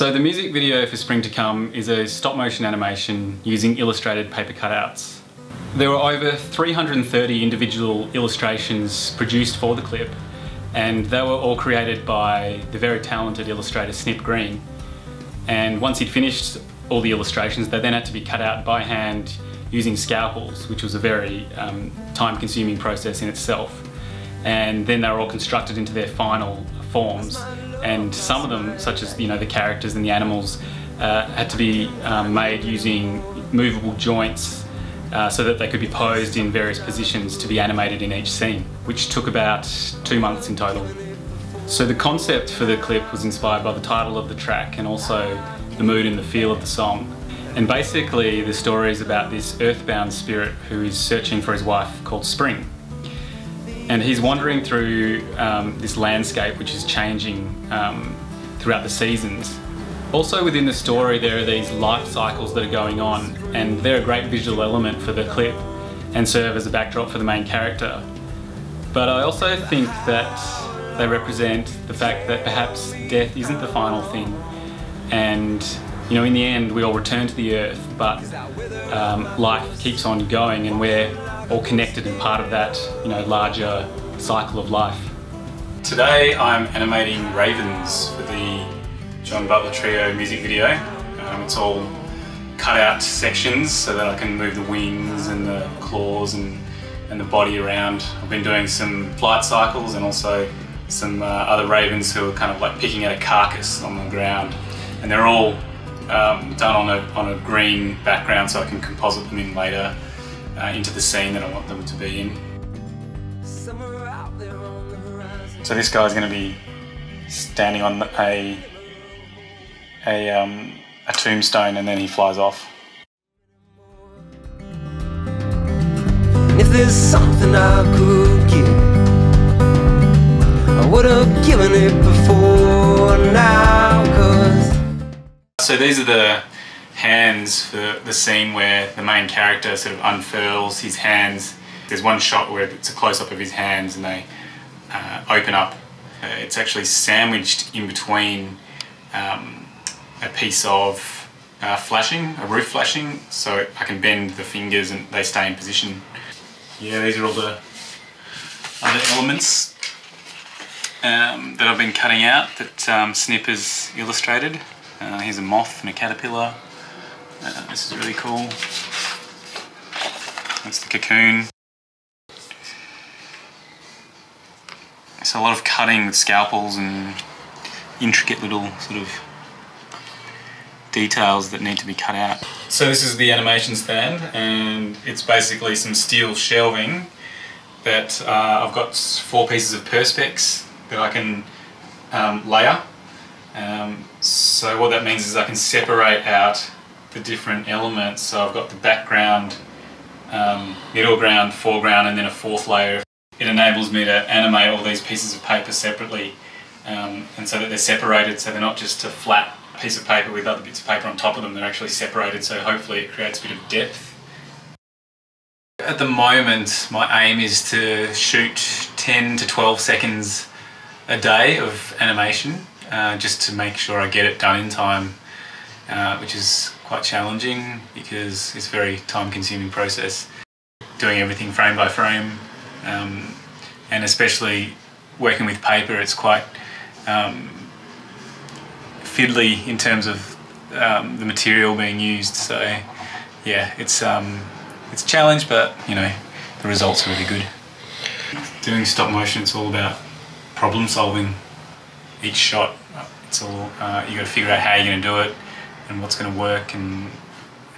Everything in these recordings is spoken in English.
So the music video for Spring to Come is a stop motion animation using illustrated paper cutouts. There were over 330 individual illustrations produced for the clip and they were all created by the very talented illustrator Snip Green. And once he'd finished all the illustrations, they then had to be cut out by hand using scalpels, which was a very um, time consuming process in itself. And then they were all constructed into their final forms. And some of them, such as you know the characters and the animals, uh, had to be um, made using movable joints uh, so that they could be posed in various positions to be animated in each scene, which took about two months in total. So the concept for the clip was inspired by the title of the track and also the mood and the feel of the song. And basically the story is about this earthbound spirit who is searching for his wife called Spring. And he's wandering through um, this landscape which is changing um, throughout the seasons. Also within the story there are these life cycles that are going on and they're a great visual element for the clip and serve as a backdrop for the main character. But I also think that they represent the fact that perhaps death isn't the final thing and you know in the end we all return to the earth but um, life keeps on going and we're all connected and part of that you know larger cycle of life. Today I'm animating ravens for the John Butler Trio music video. Um, it's all cut out sections so that I can move the wings and the claws and, and the body around. I've been doing some flight cycles and also some uh, other ravens who are kind of like picking at a carcass on the ground and they're all um, done on a, on a green background so I can composite them in later uh, into the scene that I want them to be in. So this guy's going to be standing on a a, um, a tombstone and then he flies off. if there's something I could give, I would have given it before now, cause... So these are the hands for the scene where the main character sort of unfurls his hands. There's one shot where it's a close-up of his hands and they uh, open up. Uh, it's actually sandwiched in between um, a piece of uh, flashing, a roof flashing, so I can bend the fingers and they stay in position. Yeah, these are all the other elements um, that I've been cutting out that um, Snip has illustrated. Uh, here's a moth and a caterpillar. Uh, this is really cool. That's the cocoon. So a lot of cutting with scalpels and intricate little sort of details that need to be cut out. So this is the animation stand and it's basically some steel shelving that uh, I've got four pieces of perspex that I can um, layer. Um, so what that means is I can separate out the different elements. So I've got the background, um, middle ground, foreground and then a fourth layer. It enables me to animate all these pieces of paper separately um, and so that they're separated so they're not just a flat piece of paper with other bits of paper on top of them. They're actually separated, so hopefully it creates a bit of depth. At the moment, my aim is to shoot 10 to 12 seconds a day of animation, uh, just to make sure I get it done in time, uh, which is quite challenging because it's a very time-consuming process. Doing everything frame by frame, um, and especially working with paper, it's quite um, fiddly in terms of um, the material being used. So yeah, it's um, it's a challenge, but you know the results are really good. Doing stop motion, it's all about problem solving. Each shot, it's all uh, you got to figure out how you're going to do it and what's going to work and,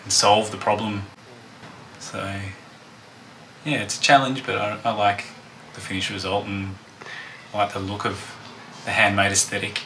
and solve the problem. So yeah, it's a challenge, but I, I like the finished result and I like the look of the handmade aesthetic.